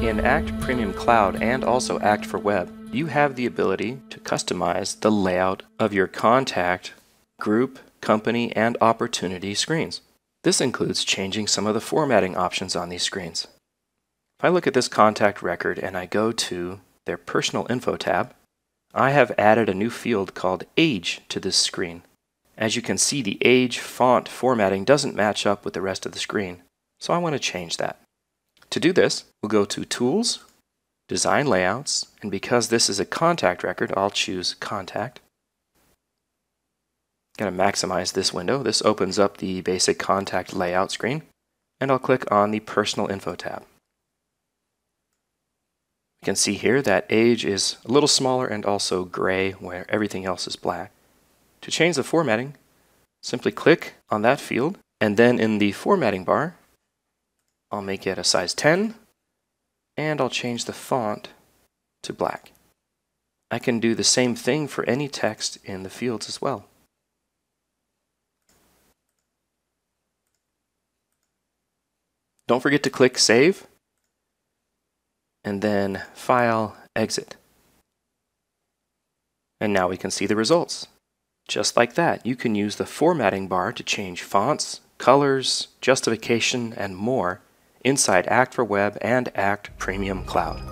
In Act Premium Cloud and also Act for Web, you have the ability to customize the layout of your contact, group, company, and opportunity screens. This includes changing some of the formatting options on these screens. If I look at this contact record and I go to their Personal Info tab, I have added a new field called Age to this screen. As you can see, the age font formatting doesn't match up with the rest of the screen, so I want to change that. To do this, we'll go to Tools, Design Layouts, and because this is a contact record, I'll choose Contact. I'm going to maximize this window. This opens up the basic contact layout screen, and I'll click on the Personal Info tab. You can see here that age is a little smaller and also gray where everything else is black. To change the formatting, simply click on that field, and then in the formatting bar, I'll make it a size 10, and I'll change the font to black. I can do the same thing for any text in the fields as well. Don't forget to click Save and then File, Exit. And now we can see the results. Just like that, you can use the formatting bar to change fonts, colors, justification, and more inside Act for Web and Act Premium Cloud.